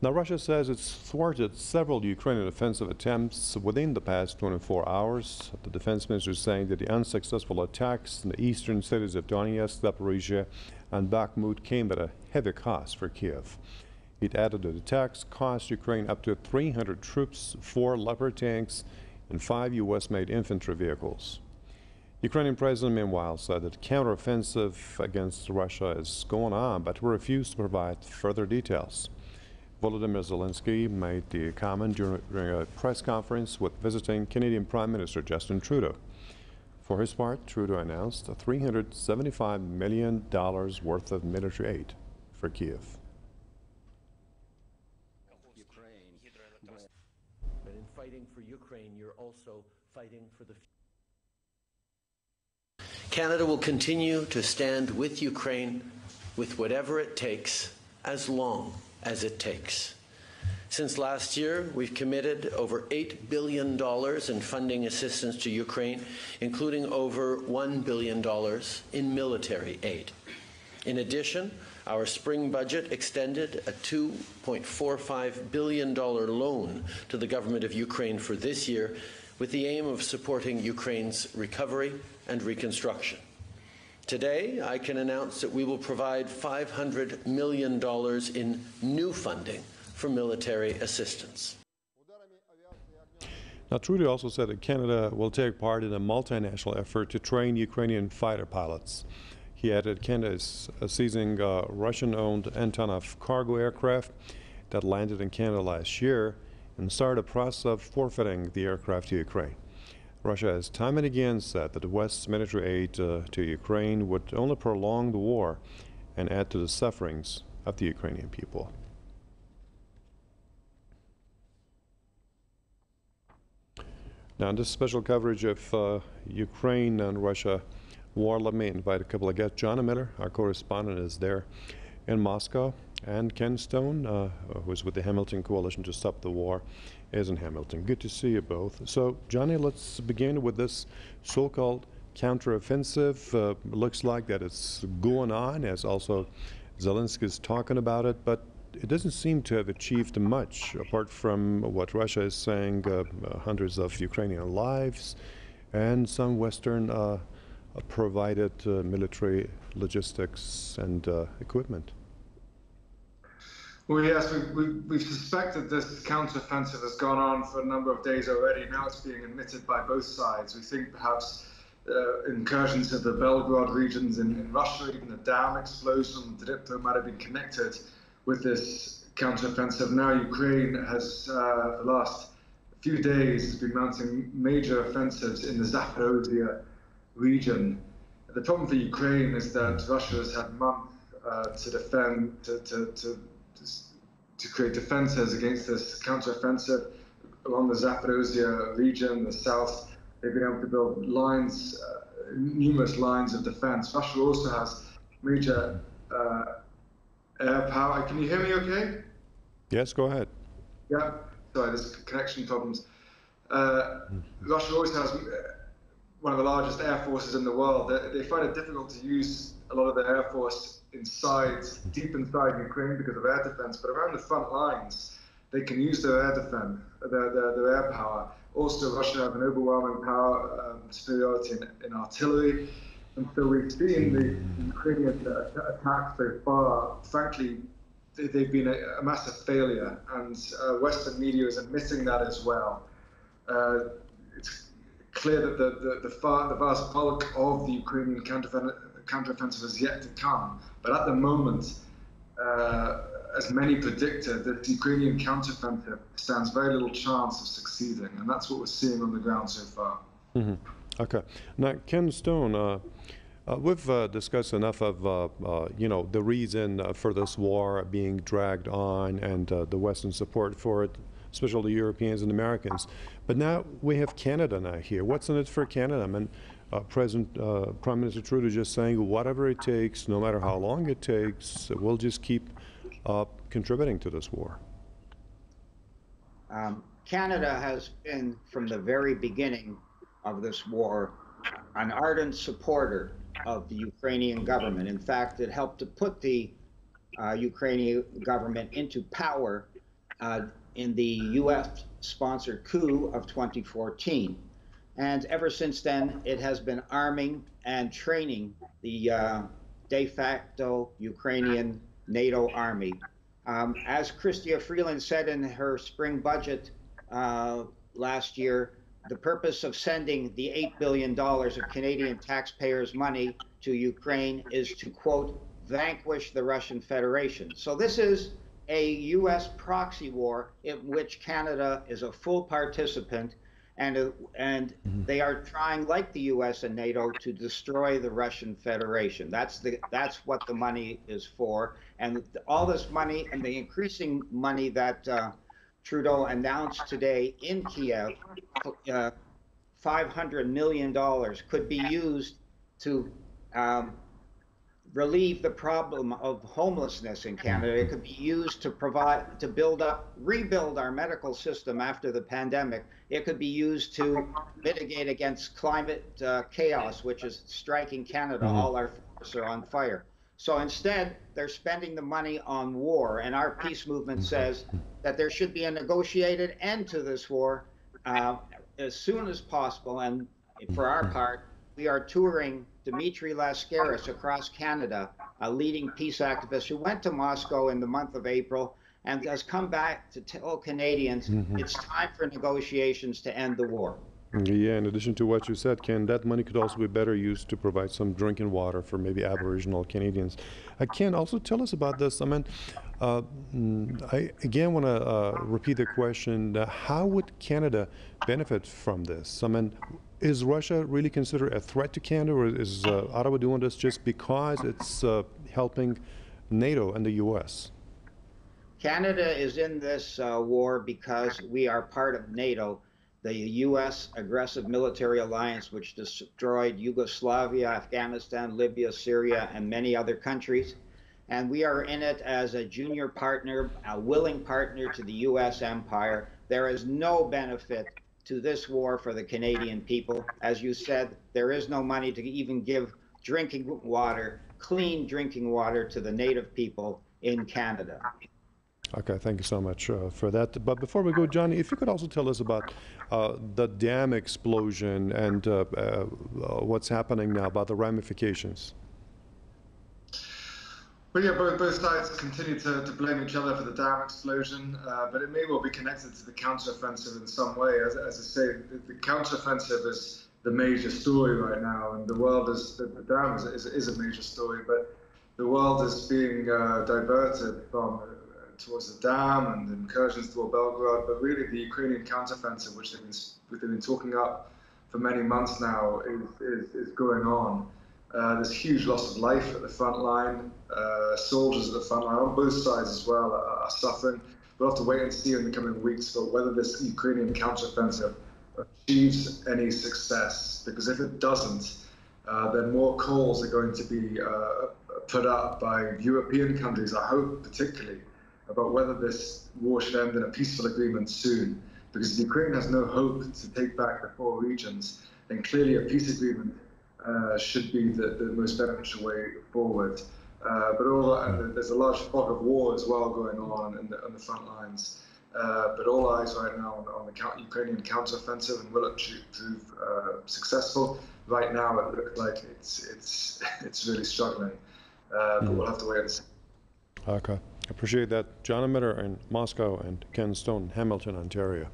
Now, Russia says it's thwarted several Ukrainian offensive attempts within the past 24 hours. The defense minister is saying that the unsuccessful attacks in the eastern cities of Donetsk, Zaporizhia, and Bakhmut came at a heavy cost for Kiev. It added that the attacks cost Ukraine up to 300 troops, four Leopard tanks, and five U.S. made infantry vehicles. Ukrainian president, meanwhile, said that counteroffensive against Russia is going on, but refused to provide further details. Volodymyr Zelensky made the comment during, during a press conference with visiting Canadian Prime Minister Justin Trudeau. For his part, Trudeau announced $375 million worth of military aid for Kiev. But in fighting for Ukraine, you're also fighting for the Canada will continue to stand with Ukraine with whatever it takes, as long as it takes. Since last year, we've committed over $8 billion in funding assistance to Ukraine, including over $1 billion in military aid. In addition, our spring budget extended a $2.45 billion loan to the government of Ukraine for this year with the aim of supporting Ukraine's recovery and reconstruction. Today, I can announce that we will provide $500 million in new funding for military assistance. Now, Trudeau also said that Canada will take part in a multinational effort to train Ukrainian fighter pilots. He added Canada is uh, seizing uh, Russian owned Antonov cargo aircraft that landed in Canada last year and started a process of forfeiting the aircraft to Ukraine. Russia has time and again said that the West's military aid uh, to Ukraine would only prolong the war and add to the sufferings of the Ukrainian people. Now, in this special coverage of uh, Ukraine and Russia war, let me invite a couple of guests. John Miller, our correspondent, is there in Moscow, and Ken Stone, uh, who's with the Hamilton Coalition to Stop the War, is in Hamilton. Good to see you both. So, Johnny, let's begin with this so-called counteroffensive. Uh, looks like that it's going on, as also Zelensky is talking about it, but it doesn't seem to have achieved much, apart from what Russia is saying, uh, hundreds of Ukrainian lives, and some Western uh, provided uh, military logistics and uh, equipment. Well, yes, we, we, we've suspected this counteroffensive has gone on for a number of days already. Now it's being admitted by both sides. We think perhaps uh, incursions of the Belgorod regions in, in, Russia, even the dam explosion on Dnipro might have been connected with this counteroffensive. Now Ukraine has, uh, the last few days, has been mounting major offensives in the Zaporozhye region. The problem for Ukraine is that Russia has had months uh, to defend, to, to, to to create defenses against this counteroffensive along the Zaporozhye region, the south. They've been able to build lines, uh, numerous lines of defense. Russia also has major uh, air power. Can you hear me okay? Yes, go ahead. Yeah, sorry, there's connection problems. Uh, Russia always has uh, one of the largest air forces in the world. They, they find it difficult to use a lot of the air force inside, deep inside Ukraine because of air defense, but around the front lines, they can use their air defense, their, their, their air power. Also, Russia have an overwhelming power um, superiority in, in, artillery. And so we've seen the Ukrainian attacks so far, frankly, they, have been a, a, massive failure. And uh, Western media is admitting that as well. Uh, it's clear that the, the, the, far, the vast bulk of the Ukrainian counteroffensive counteroffensive has yet to come. But at the moment, uh, as many predicted, the Ukrainian counteroffensive stands very little chance of succeeding, and that's what we're seeing on the ground so far. Mm-hmm. Okay. Now, Ken Stone, uh, uh, we've uh, discussed enough of, uh, uh, you know, the reason for this war being dragged on and the Western support for it, especially Europeans and Americans. But now we have Canada now here. What's in it for Canada? I mean, uh, President uh, Prime Minister Trudeau just saying whatever it takes, no matter how long it takes, we'll just keep uh, contributing to this war. Um, Canada has been, from the very beginning of this war, an ardent supporter of the Ukrainian government. In fact, it helped to put the uh, Ukrainian government into power uh, in the U.S. sponsored coup of 2014. And ever since then, it has been arming and training the uh, de facto Ukrainian NATO army. Um, as Chrystia Freeland said in her spring budget uh, last year, the purpose of sending the $8 billion of Canadian taxpayers' money to Ukraine is to, quote, vanquish the Russian Federation. So this is a U.S. proxy war in which Canada is a full participant, and, uh, and they are trying, like the U.S. and NATO, to destroy the Russian Federation. That's, the, that's what the money is for. And all this money and the increasing money that uh, Trudeau announced today in Kiev, uh, $500 million could be used to um, relieve the problem of homelessness in Canada. It could be used to provide, to build up, rebuild our medical system after the pandemic. It could be used to mitigate against climate uh, chaos, which is striking Canada. All our forests are on fire. So instead, they're spending the money on war, and our peace movement says that there should be a negotiated end to this war uh, as soon as possible. And for our part, we are touring Dimitri Lascaris across Canada, a leading peace activist who went to Moscow in the month of April and has come back to tell Canadians it's time for negotiations to end the war. Yeah, in addition to what you said, Ken, that money could also be better used to provide some drinking water for maybe Aboriginal Canadians. Uh, Ken, also tell us about this. I mean, uh, mm, I again want to uh, repeat the question: uh, How would Canada benefit from this? I mean, is Russia really considered a threat to Canada, or is uh, Ottawa doing this just because it's uh, helping NATO and the U.S.? Canada is in this uh, war because we are part of NATO, the U.S. aggressive military alliance which destroyed Yugoslavia, Afghanistan, Libya, Syria, and many other countries. And we are in it as a junior partner, a willing partner to the U.S. empire. There is no benefit to this war for the Canadian people. As you said, there is no money to even give drinking water, clean drinking water to the native people in Canada. Okay, thank you so much uh, for that. But before we go, Johnny, if you could also tell us about uh, the dam explosion and uh, uh what's happening now, about the ramifications. Well, yeah, both, both sides continue to, to blame each other for the dam explosion, uh, but it may well be connected to the counteroffensive in some way. As, as I say, the, the counteroffensive is the major story right now, and the world is the, the dam is, is, is, a major story, but the world is being uh, diverted from uh, towards the dam and incursions toward Belgorod, but really the Ukrainian counteroffensive, which they've been, they've been talking up for many months now, is, is, is going on. Uh, there's huge loss of life at the front line. Uh, soldiers at the front line on both sides as well are, are, suffering. We'll have to wait and see in the coming weeks for whether this Ukrainian counteroffensive achieves any success. Because if it doesn't, uh, then more calls are going to be uh, put up by European countries, I hope particularly, about whether this war should end in a peaceful agreement soon. Because Ukraine has no hope to take back the four regions, then clearly a peace agreement uh, should be the, the most beneficial way forward. Uh, but all, uh, there's a large fog of war as well going on in the, on the front lines. Uh, but all eyes right now on, on the Ukrainian counteroffensive and will it prove uh, successful? Right now, it looks like it's it's it's really struggling. Uh, but we'll have to wait and see. Okay, appreciate that, Johnny Miller in Moscow and Ken Stone, Hamilton, Ontario.